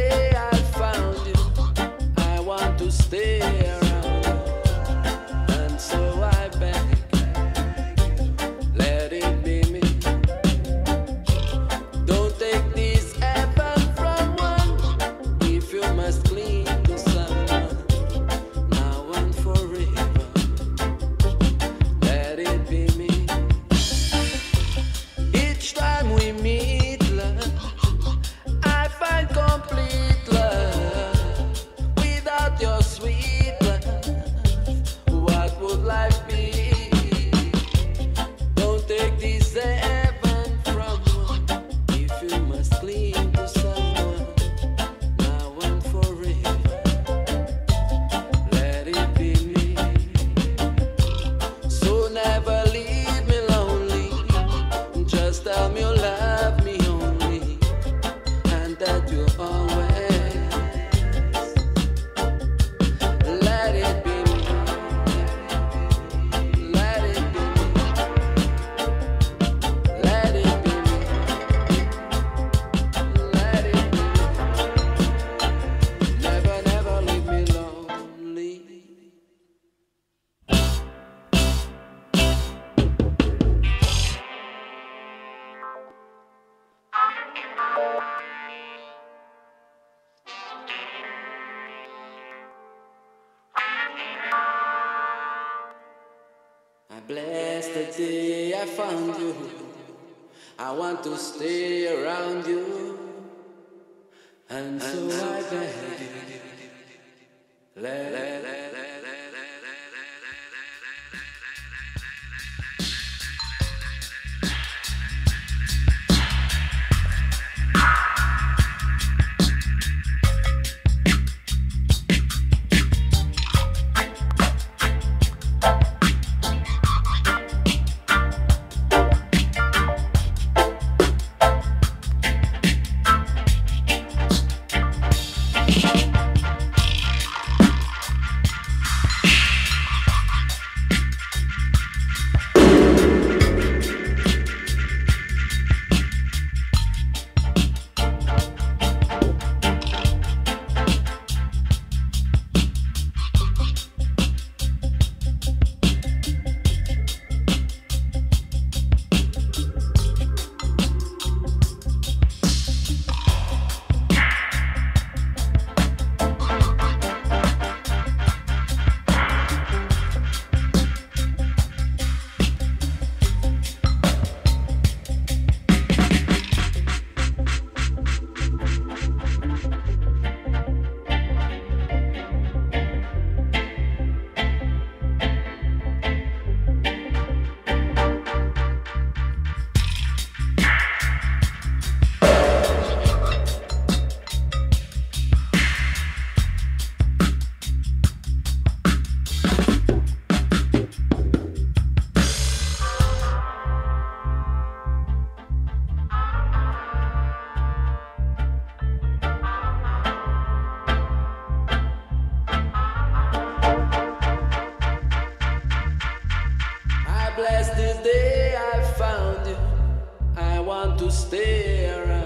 say I to stay around you, and so I beg, let, let, let to stare